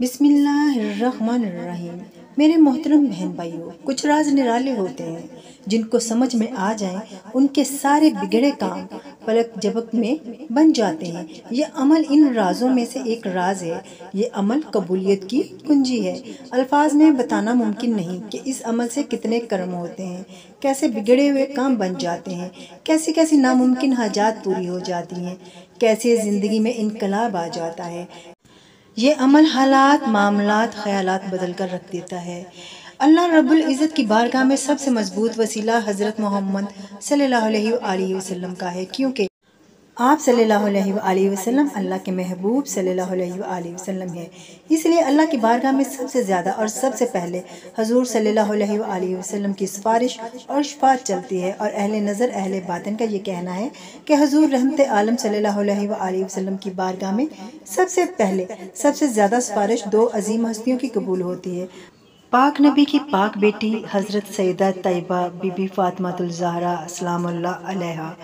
बिस्मिल्लाहिर्रहमानिर्रहीम। मेरे मोहतरम बहन भाइयों, कुछ राज निराले होते हैं, जिनको समझ में आ जाएँ, उनके सारे बिगड़े काम पलक झपक में बन जाते हैं। ये अमल इन राजों में से एक राज है। ये अमल कबूलियत की कुंजी है। अल्फाज में बताना मुमकिन नहीं कि इस अमल से कितने कर्म होते हैं, कैसे बिगड़े हुए काम बन जाते हैं, कैसी कैसी नामुमकिन हाजात पूरी हो जाती हैं, कैसे ज़िंदगी में इनकलाब आ जाता है। ये अमल हालात मामला ख्याल बदल कर रख देता है। अल्लाह रब्बुल इज़्ज़त की बारगाह में सबसे मज़बूत वसीला हज़रत मोहम्मद सल्लल्लाहु अलैहि वसल्लम का है, क्योंकि आप सल्लल्लाहु अलैहि वसल्लम अल्लाह के महबूब सल्लल्लाहु अलैहि वसल्लम है। इसलिए अल्लाह की बारगाह में सबसे ज़्यादा और सबसे पहले हजूर सल्लल्लाहु अलैहि वसल्लम की सिफारिश और शफात चलती है और अहल नज़र, अहल बातन का ये कहना है कि हजूर रहमत आलम सल्लल्लाहु अलैहि वसल्लम की बारगाह में सबसे पहले, सबसे ज़्यादा सिफारिश दो अजीम हस्तियों की कबूल होती है। पाक नबी की पाक बेटी हज़रत सैदा तैयबा, बीबी फ़ातिमा ज़हरा अस्सलाम अलैहा।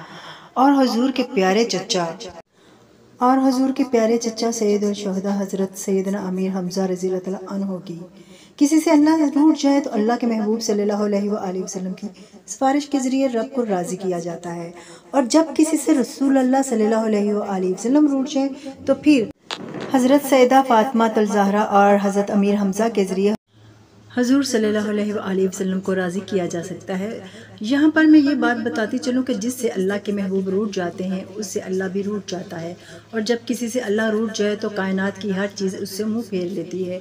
और हजूर के प्यारे चचा। और हजूर के प्यारे चचा सैद शहदा हज़रत सैदना अमीर हमज़ा रज़ी की। किसी से अल्लाह रूठ जाए तो अल्लाह के महबूब सल्लल्लाहु वसल्लम की सिफारिश के ज़रिए रब को राज़ी किया जाता है। और जब किसी से रसूल अल्लाह सल्लल्लाहु अलैहि वसल्लम रूठ जाए तो फिर हज़रत सैदा फ़ातिमा तलजहरा और हज़रत अमीर हमज़ा के ज़रिए हजूर सल्लल्लाहु वसल्लम को राज़ी किया जा सकता है। यहाँ पर मैं ये बात बताती चलूँ कि जिससे अल्लाह के महबूब रूठ जाते हैं, उससे अल्लाह भी रूठ जाता है। और जब किसी से अल्लाह रूठ जाए तो कायनात की हर चीज़ उससे मुँह फेर लेती है।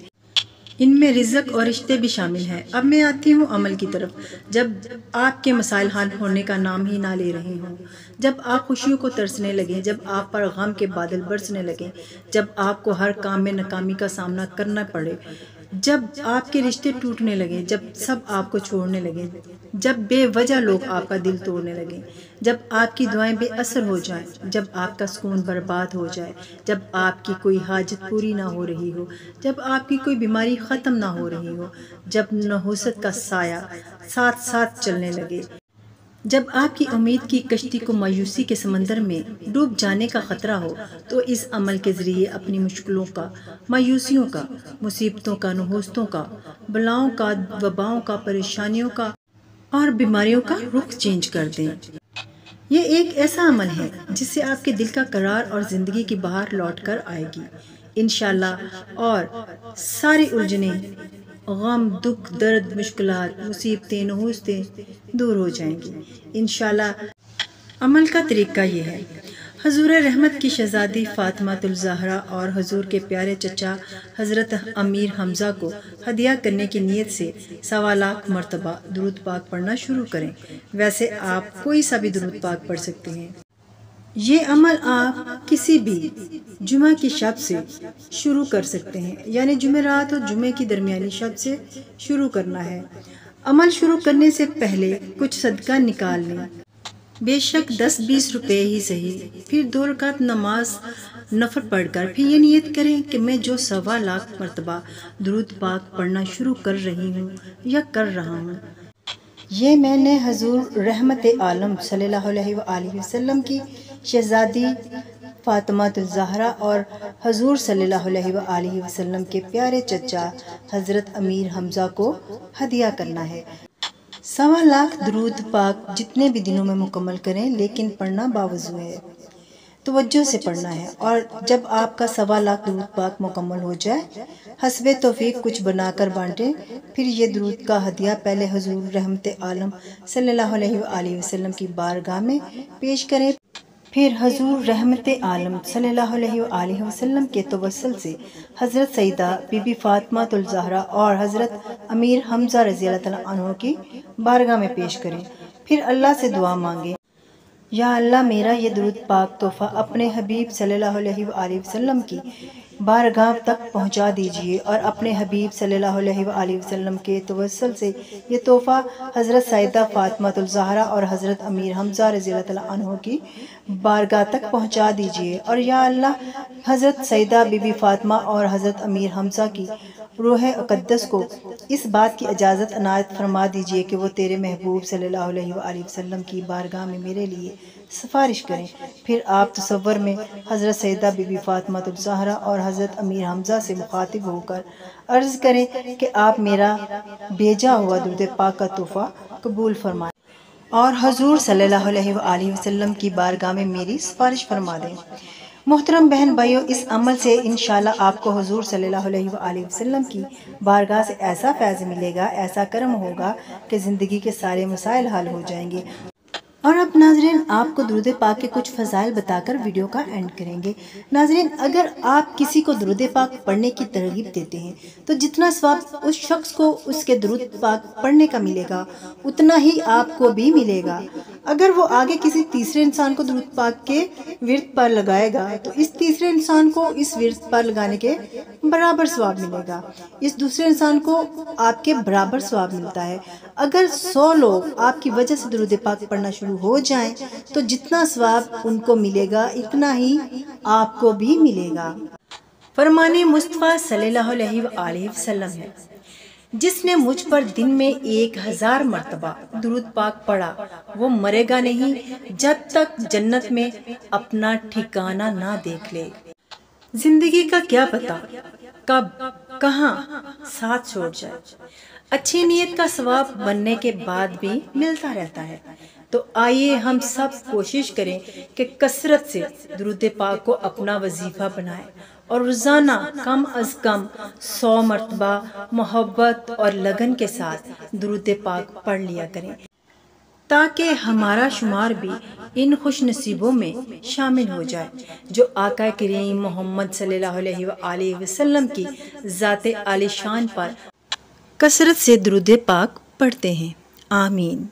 इनमें रिजक और रिश्ते भी शामिल हैं। अब मैं आती हूँ अमल की तरफ़। जब आपके मसाइल हल होने का नाम ही ना ले रहे हों। जब आप खुशियों को तरसने लगें, जब आप पर गम के बादल बरसने लगें, जब आपको हर काम में नाकामी का सामना करना पड़े जब आपके रिश्ते टूटने लगे जब सब आपको छोड़ने लगे जब बेवजह लोग आपका दिल तोड़ने लगे जब आपकी दुआएँ बेअसर हो जाएँ, जब आपका सुकून बर्बाद हो जाए जब आपकी कोई हाजत पूरी ना हो रही हो जब आपकी कोई बीमारी ख़त्म ना हो रही हो जब नहुसत का साया साथ साथ चलने लगे। जब आपकी उम्मीद की कश्ती को मायूसी के समंदर में डूब जाने का ख़तरा हो तो इस अमल के ज़रिए अपनी मुश्किलों का, मायूसियों का, मुसीबतों का, नहोस्तों का, बलाओं का, वबाओं का, परेशानियों का और बीमारियों का रुख चेंज कर दें। ये एक ऐसा अमल है जिससे आपके दिल का करार और ज़िंदगी की बाहर लौट कर आएगी। इन और सारी उलझने गम, दुख, दर्द मुश्किल मुसीबतें नहूसतें दूर हो जाएँगी। इन अमल का तरीका ये है। हजूर रहमत की शहजादी ज़हरा और हजूर के प्यारे चचा हज़रत अमीर हमज़ा को हदिया करने की नीयत से सवा लाख मरतबा दरूद पाक पढ़ना शुरू करें। वैसे आप कोई सा भी दरूद पाक पढ़ सकते हैं। ये अमल आप किसी भी जुमा की शब से शुरू कर सकते हैं। यानी जुमेरात और जुमे की दरमियानी शब से शुरू करना है। अमल शुरू करने से पहले कुछ सदका निकाल लें। बेशक दस बीस रुपए ही सही, फिर दो रकात नमाज़ नफर पढ़कर फिर ये नियत करें कि मैं जो सवा लाख मरतबा दरूद पाक पढ़ना शुरू कर रही हूँ या कर रहा हूँ। ये मैंने हजूर रहमत आलम सल्लल्लाहु की शहजादी फ़ातिमा और हजूर सल्लल्लाहु अलैहि के प्यारे चचा हज़रत अमीर हमज़ा को हदिया करना है। सवा लाख दरूद पाक जितने भी दिनों में मुकम्मल करें, लेकिन पढ़ना बावजू है। तवज्जो से पढ़ना है और जब आपका सवा लाख दरूद पाक मुकम्मल हो जाए हसब तोफ़ीक कुछ बनाकर बांटें। फिर ये दरूद का हदिया पहले हजूर रहमत आलम सल्लल्लाहु अलैहि वसल्लम की बारगाह में पेश करें। फिर हजूर रहमत आलम सल्लल्लाहु अलैहि वसल्लम के तवसल से हज़रत सईदा बीबी फ़ातिमा ज़हरा और हज़रत अमीर हमज़ा रज़ी अल्लाह की बारगाह में पेश करें। फिर अल्लाह से दुआ मांगे। या अल्लाह मेरा ये दुरुद पाक तोहफ़ा अपने हबीब सल्लल्लाहु अलैहि वसल्लम की बारगाह तक पहुँचा दीजिए और अपने हबीब सल्लल्लाहु अलैहि वसल्लम के तवसल से ये तोहफ़ा हज़रत सैदा फ़ातिमा ज़हरा और हज़रत अमीर हमज़ा रज़ी तहों की बारगाह तक पहुँचा दीजिए और या अल्लाह हज़रत सैदा बीबी फ़ातिमा और हज़रत अमीर हमज़ा की रूह अकदस को इस बात की इजाज़त अनायत फरमा दीजिए कि वो तेरे महबूब अलैहि वसल्लम की बारगाह में मेरे लिए सिफारिश करें। फिर आप तस्वर में हज़रत सैदा बीबी फ़ातिमा ज़हरा और हज़रत अमीर हमज़ा से मुखातिब होकर अर्ज़ करें कि आप मेरा भेजा हुआ दुरुद पाक का तोहफ़ा कबूल फरमाएँ और हजूर अलैहि वसल्लम की बारगाह में मेरी सिफारिश फरमा दें। मोहतरम बहन भाइयों, इस अमल से इन आपको हजूर अलैहि की बारगाह से ऐसा फैज़ मिलेगा, ऐसा कर्म होगा कि ज़िंदगी के सारे मसाइल हल हो जाएँगे। और अब नाजरीन, आपको दुरुद पाक के कुछ फ़जाइल बताकर वीडियो का एंड करेंगे। नाजरीन, अगर आप किसी को दुरुद पाक पढ़ने की तरगीब देते हैं तो जितना स्वाब उस शख्स को उसके दुरुद पाक पढ़ने का मिलेगा, उतना ही आपको भी मिलेगा। अगर वो आगे किसी तीसरे इंसान को दुरुद पाक के विरत पर लगाएगा तो इस तीसरे इंसान को इस विरत पर लगाने के बराबर स्वाब मिलेगा। इस दूसरे इंसान को आपके बराबर स्वाब मिलता है। अगर सौ लोग आपकी वजह से दुरुद पाक पढ़ना शुरू हो जाएँ तो जितना स्वाब उनको मिलेगा, इतना ही आपको भी मिलेगा। फरमाने मुस्तफ़ा सल्लल्लाहु अलैहि वसल्लम है। जिसने मुझ पर दिन में एक हज़ार मरतबा दुरुद पाक पड़ा वो मरेगा नहीं जब तक जन्नत में अपना ठिकाना ना देख ले। ज़िंदगी का क्या पता? कब, कहा साथ छोड़ जाए। अच्छी नीयत का स्वाब बनने के बाद भी मिलता रहता है। तो आइए हम सब कोशिश करें कि कसरत से दुरुद पाक को अपना वजीफा बनाएँ और रोज़ाना कम अज़ कम सौ मरतबा मोहब्बत और लगन के साथ दुरुद पाक पढ़ लिया करें। ताकि हमारा शुमार भी इन खुश नसीबों में शामिल हो जाए, जो आका करीम मोहम्मद सल्लल्लाहु वसल्लम की ज़ात आलिशान पर कसरत से द्रुद पाक पढ़ते हैं। आमीन।